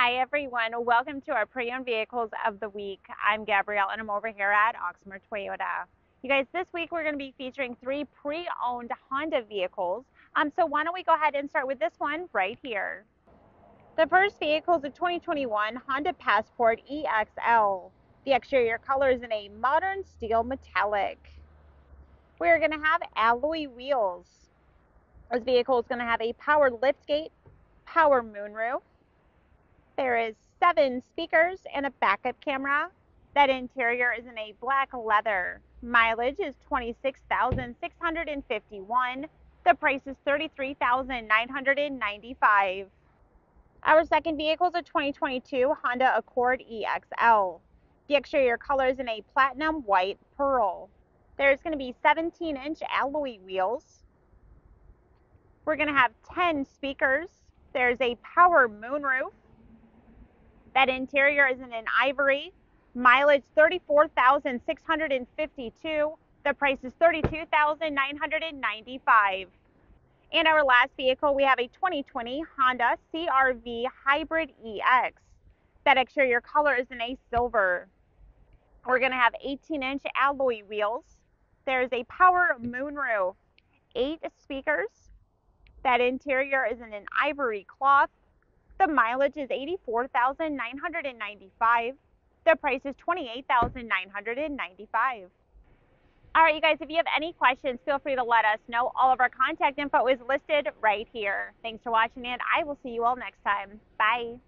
Hi everyone, welcome to our pre-owned vehicles of the week. I'm Gabrielle and I'm over here at Oxmoor Toyota. You guys, this week we're going to be featuring three pre-owned Honda vehicles. Um, so why don't we go ahead and start with this one right here. The first vehicle is a 2021 Honda Passport EXL. The exterior color is in a modern steel metallic. We're going to have alloy wheels. This vehicle is going to have a power liftgate, power moonroof, there is seven speakers and a backup camera. That interior is in a black leather. Mileage is 26,651. The price is 33,995. Our second vehicle is a 2022 Honda Accord EXL. The exterior color is in a platinum white pearl. There's going to be 17 inch alloy wheels. We're going to have 10 speakers. There's a power moonroof. That interior is in an ivory. Mileage 34,652. The price is 32,995. And our last vehicle, we have a 2020 Honda CRV Hybrid EX. That exterior color is in a silver. We're going to have 18 inch alloy wheels. There's a power moonroof, eight speakers. That interior is in an ivory cloth. The mileage is 84,995. The price is 28,995. All right, you guys, if you have any questions, feel free to let us know. All of our contact info is listed right here. Thanks for watching, and I will see you all next time. Bye.